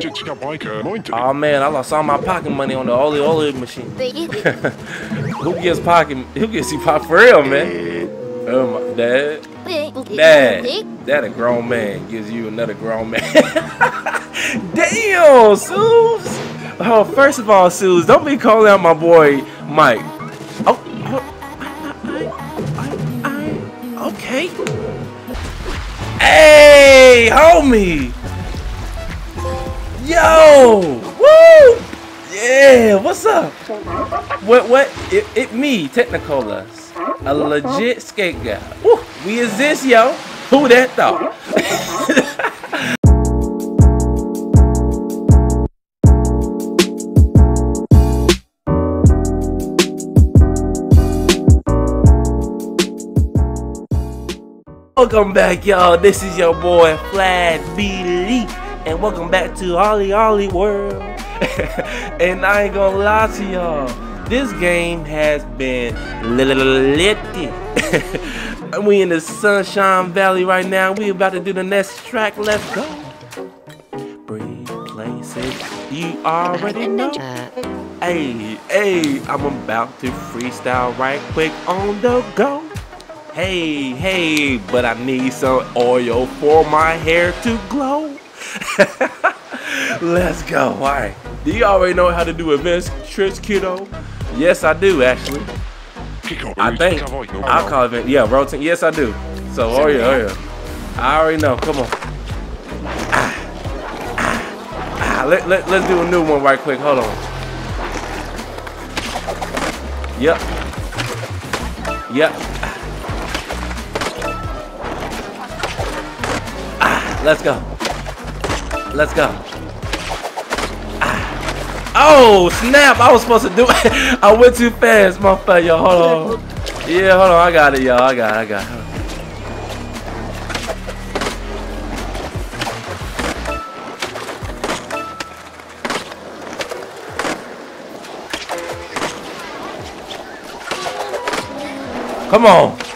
Dzieciaka bajkę, mointy. Oh man, I lost all my pocket money on the OlliOlli machine. who gets pocket? Who gets you pop for real, man? Oh my dad. Dad, that a grown man gives you another grown man. Damn, Suze. Oh, first of all, Suze, don't be calling out my boy Mike. Oh, oh I, I, I, okay. Hey, homie. Yo, woo. Yeah, what's up? What, what? It, it me, Technicolas. A legit skate guy. Woo, we exist, yo. Who that thought? Welcome back, y'all. This is your boy Flash B Lee, and welcome back to OlliOlli World. and I ain't gonna lie to y'all, this game has been lit. we in the Sunshine Valley right now. We about to do the next track. Let's go. Breathe places you already know. Hey, hey, I'm about to freestyle right quick on the go. Hey, hey, but I need some oil for my hair to glow. Let's go. All right. Do you already know how to do events Trish kiddo? Yes, I do, actually. I think. I'll call it, yeah, rotate. Yes, I do. So, oh yeah, oh yeah. I already know. Come on. Ah, ah, ah. Let, let, let's do a new one right quick. Hold on. Yep. Yep. Let's go. Let's go. Ah. Oh, snap. I was supposed to do it. I went too fast, motherfucker. Yo, hold on. Yeah, hold on. I got it, y'all. I got it. I got it. Come on.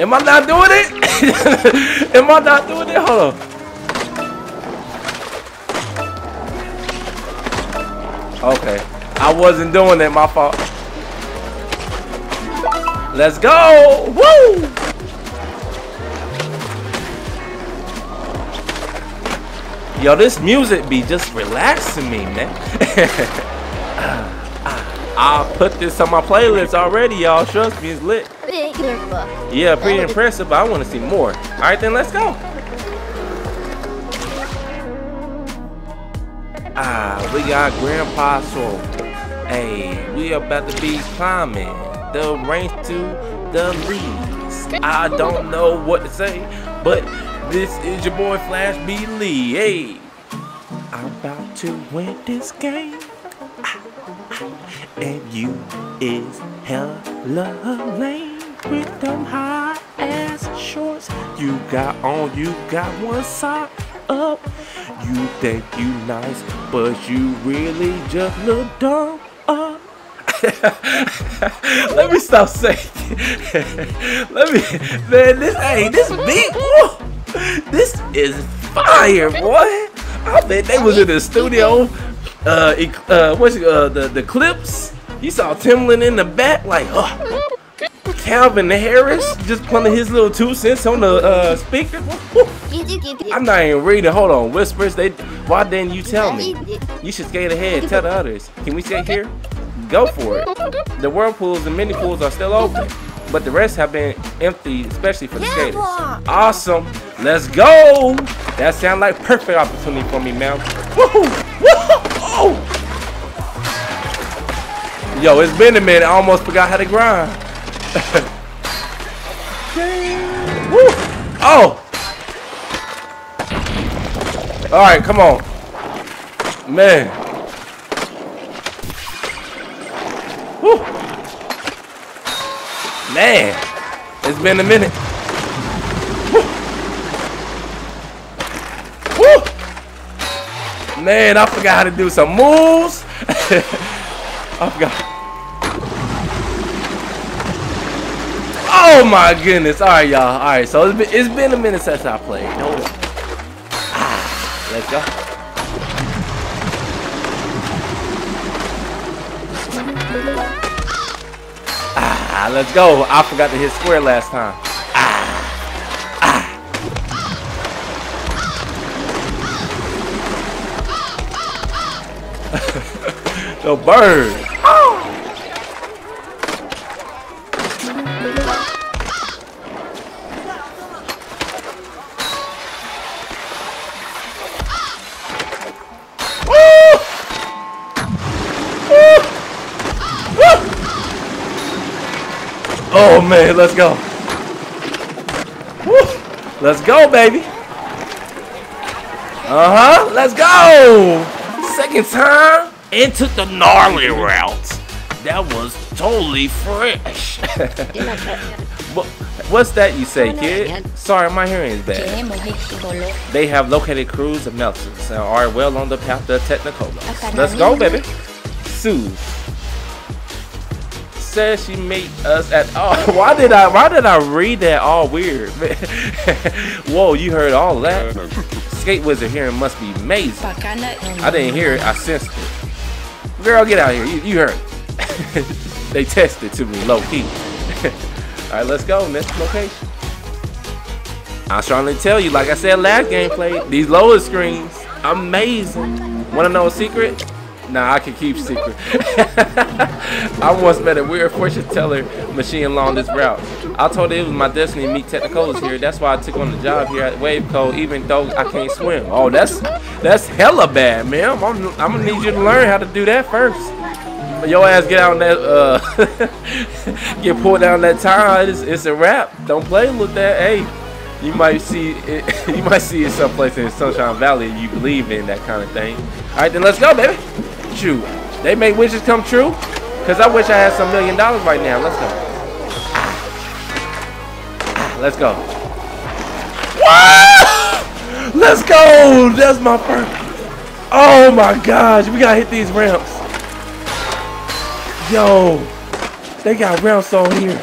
Am I not doing it? Am I not doing it? Hold on. Okay. I wasn't doing it. My fault. Let's go. Woo! Yo, this music be just relaxing me, man. I'll put this on my playlist already, y'all. Trust me, it's lit. Yeah, pretty impressive, but I want to see more. All right, then let's go. Ah, we got Grandpa Soul. Hey, we about to be climbing the range to the leads. I don't know what to say, but this is your boy Flash B. Lee. Hey, I'm about to win this game. And you is hella lame with them high ass shorts you got on. You got one sock up. You think you nice, but you really just look dumb up. Let me stop saying. Let me, man. This hey, this beat, this is fire, boy. I bet they was in the studio uh, uh, what's uh, the the clips? You saw Timlin in the back, like, oh. Calvin Harris just playing his little two cents on the uh, speaker. I'm not even reading. Hold on, whispers. They, why didn't you tell me? You should skate ahead. Tell the others. Can we skate here? Go for it. The whirlpools and mini pools are still open, but the rest have been empty, especially for the skaters. Awesome. Let's go. That sounds like perfect opportunity for me, man. Woohoo! Woohoo! Yo, it's been a minute. I almost forgot how to grind. Woo! Oh! Alright, come on. Man. Woo! Man. It's been a minute. Man, I forgot how to do some moves. I forgot. Oh my goodness. All right, y'all. All right. So it's been, it's been a minute since I played. No. Ah, let's go. Ah, let's go. I forgot to hit square last time. The bird. Oh man, let's go. Woo. Let's go, baby. Uh-huh, let's go. Second time into the gnarly route. That was totally fresh. What's that you say, kid? Sorry, my hearing is bad. They have located crews of Nelsons and are well on the path to Technicolor. Let's go, baby. Sue says she meet us at oh why did I why did I read that all weird whoa you heard all that skate wizard hearing must be amazing I didn't hear it I sensed it girl get out here. You, you heard. They tested to me low key all right let's go next location. I strongly tell you like I said last gameplay these lower screens amazing. Want to know a secret Nah, I can keep secret. I once met a weird fortune teller machine along this route. I told it was my destiny to meet Technicolors here. That's why I took on the job here at Waveco, even though I can't swim. Oh, that's that's hella bad, man. I'm, I'm gonna need you to learn how to do that first. Your ass get out that, uh, get pulled down that tire. It's, it's a wrap. Don't play with that. Hey, you might see it. You might see it someplace in Sunshine Valley. You believe in that kind of thing. All right, then let's go, baby you. They make wishes come true? Because I wish I had some million dollars right now. Let's go. Let's go. Let's go! That's my first. Oh my gosh, we gotta hit these ramps. Yo, they got ramps on here.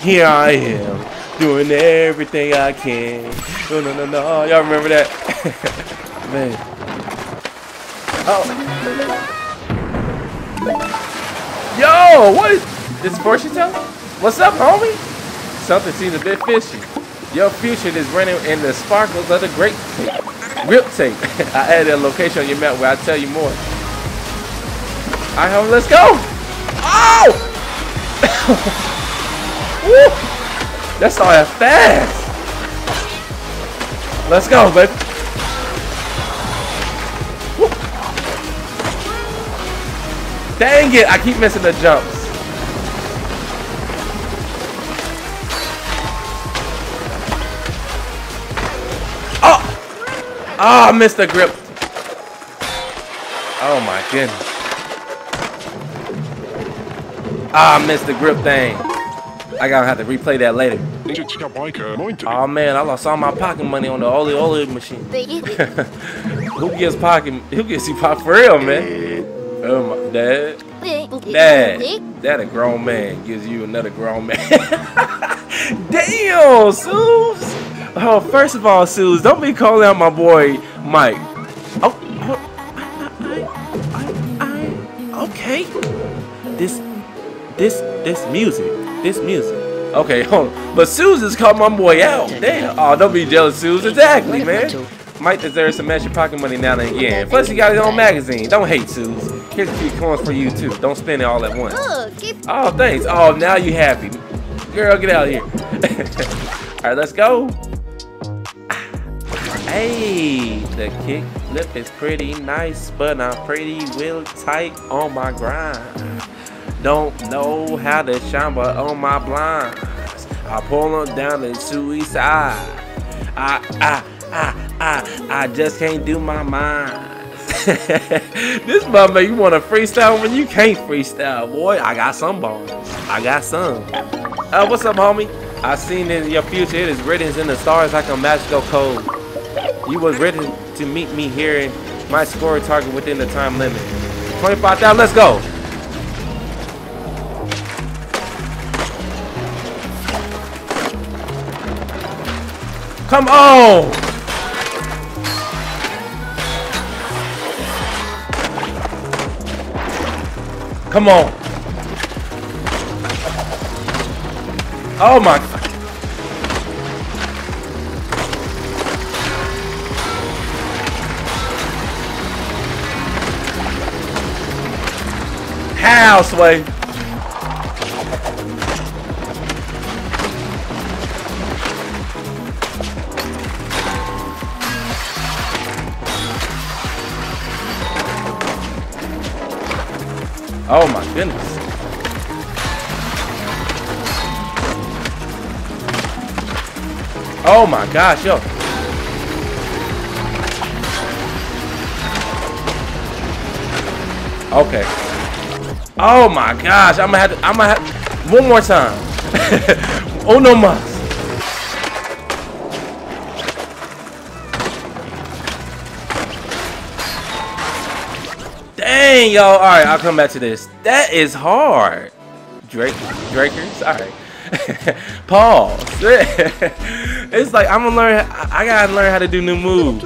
Here I am, doing everything I can. No, no, no, no. Y'all remember that? Man. Oh. Yo, what is this fortune teller? What's up, homie? Something seems a bit fishy. Your future is running in the sparkles of the great Rip tape. I added a location on your map where I tell you more. Alright, homie, let's go! Oh! Woo! That's all that fast. Let's go, baby. Dang it, I keep missing the jumps. Oh! Oh, I missed the grip. Oh my goodness. Ah, I missed the grip thing. I gotta have to replay that later. Oh man, I lost all my pocket money on the OlliOlli machine. who gets pocket? Who gets you pop for real, man? Oh my dad. Dad. That a grown man gives you another grown man. Damn, Suze. Oh, first of all, Suze, don't be calling out my boy Mike. Oh, oh I, I, I, okay. This, this, this music, this music. Okay, hold on. But Suze is calling my boy out. Damn. Oh, don't be jealous, Suze. Exactly, man. Mike deserve some extra pocket money now and again. Plus, you got his own magazine. Don't hate, Suze. Here's a few coins for you, too. Don't spend it all at once. Oh, thanks. Oh, now you happy. Girl, get out of here. all right, let's go. Ah. Hey, the kick flip is pretty nice, but I'm pretty real tight on my grind. Don't know how to shine, but on my blinds, I pull them down the suicide. I, I, I, I, I just can't do my mind. this mother you want to freestyle when you can't freestyle, boy. I got some bones. I got some. Uh, what's up, homie? I seen in your future. It is written in the stars like a magical code. You was written to meet me here and my score target within the time limit. 25,000, let's go. Come on! Come on. Oh my Houseway. Oh my goodness. Oh my gosh, yo. Okay. Oh my gosh, I'm gonna have to, I'm gonna have, one more time. oh no mas. Yo. All right, I'll come back to this. That is hard. Drake, Drakers. All right. Paul. it's like I'm gonna learn. I gotta learn how to do new moves.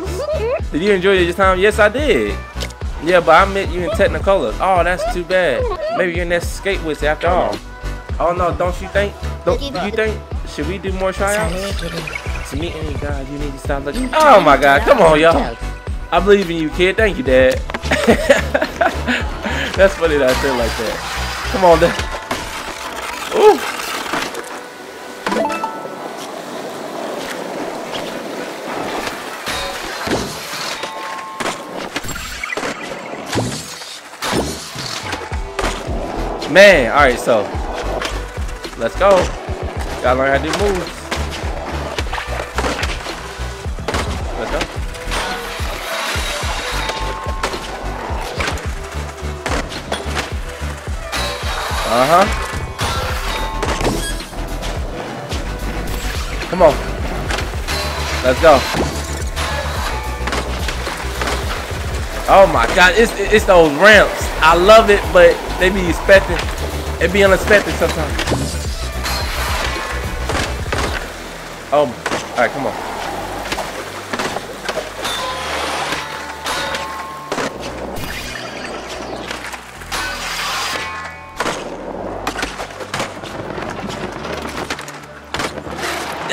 Did you enjoy it this time? Yes, I did. Yeah, but I met you in Technicolor. Oh, that's too bad. Maybe you're next skate with after all. Oh no, don't you think? Don't do you think? Should we do more tryouts? To meet any you need to stop looking. Oh my God! Come on, y'all. I believe in you, kid. Thank you, Dad. that's funny that I said like that. Come on. Ooh. Man, alright, so let's go. Gotta learn how to do Uh-huh. Come on. Let's go. Oh my god, it's it's those ramps. I love it, but they be expecting, it be unexpected sometimes. Oh, all right, come on.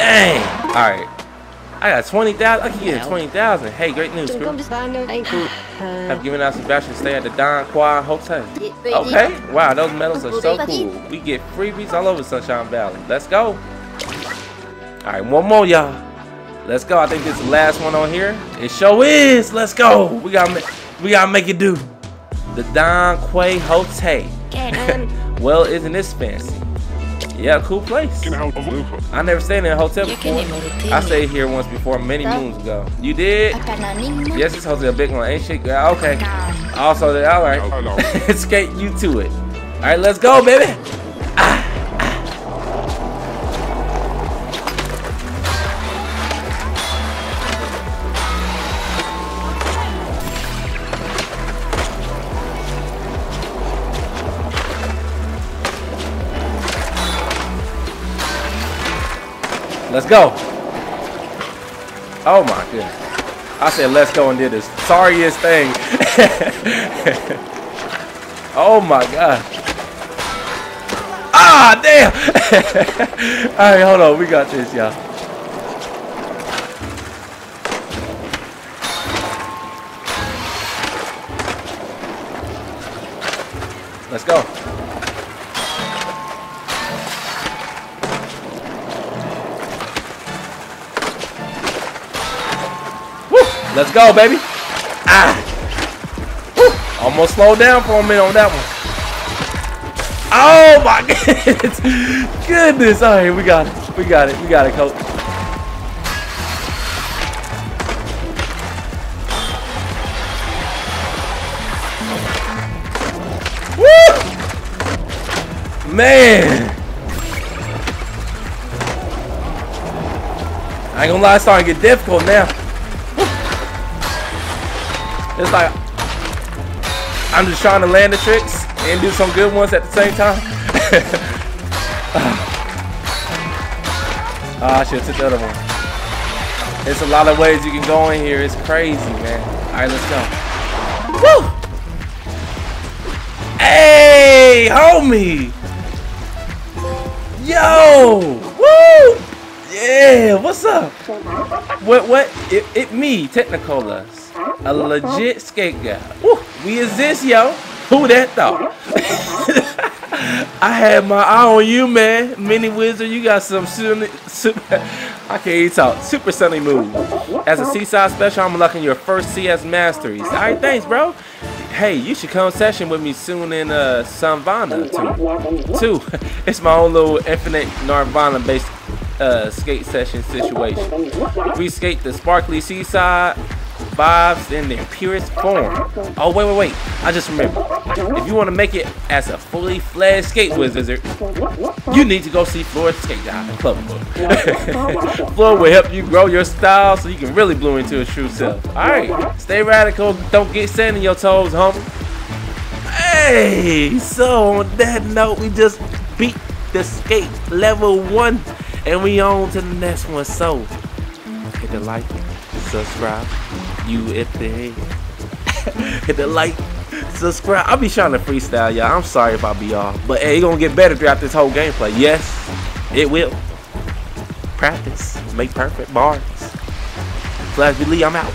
Dang. All right. I got 20,000. I can get 20,000. Hey, great news, crew. Have given out to stay at the Don Quai Hotel. Okay. Wow, those medals are so cool. We get freebies all over Sunshine Valley. Let's go. All right, one more, y'all. Let's go. I think this is the last one on here. It sure is. Let's go. We got we gotta make it do. The Don Quay Hotel. well, isn't this fancy? Yeah, cool place. I never stayed in a hotel before. I stayed here once before, many moons ago. You did? Yes, this hotel a big one. Ain't shit. Okay. Also, all right. Skate you to it. All right, let's go, baby. Let's go. Oh my goodness. I said let's go and did the sorriest thing. oh my god. Ah, damn. All right, hold on. We got this, y'all. Let's go, baby. Ah. Almost slowed down for a minute on that one. Oh my goodness. Goodness. All right, we got it. We got it. We got it, coach. Woo! Man. I ain't gonna lie, it's starting to get difficult now. It's like I'm just trying to land the tricks and do some good ones at the same time. oh, I should have took the other one. There's a lot of ways you can go in here. It's crazy, man. All right, let's go. Woo! Hey, homie! Yo! Woo! Yeah, what's up? What, what? It, it me, Technicolas. A legit skate guy. Woo! We exist, yo. Who that thought? I had my eye on you, man. Mini Wizard, you got some super, super I can't even talk. Super sunny mood. As a Seaside special, I'm unlocking your first CS Masteries. All right, thanks, bro. Hey, you should come session with me soon in uh, Savannah, too. Two, it's my own little infinite Gnarvana-based uh, skate session situation. We skate the sparkly seaside vibes in their purest form. Oh, wait, wait, wait. I just remember. If you want to make it as a fully fledged skate wizard, you need to go see Florida Skate Guy in Clubfoot. Floor will help you grow your style so you can really bloom into a true self. Alright, stay radical. Don't get sand in your toes, homie. Hey, so on that note, we just beat the skate level one and we on to the next one. So, hit the like, subscribe, you hit the hit the like, subscribe. I'll be trying to freestyle, y'all. I'm sorry if I be off. But hey, it's gonna get better throughout this whole gameplay. Yes, it will. Practice. Make perfect bars. Flash Lee, I'm out.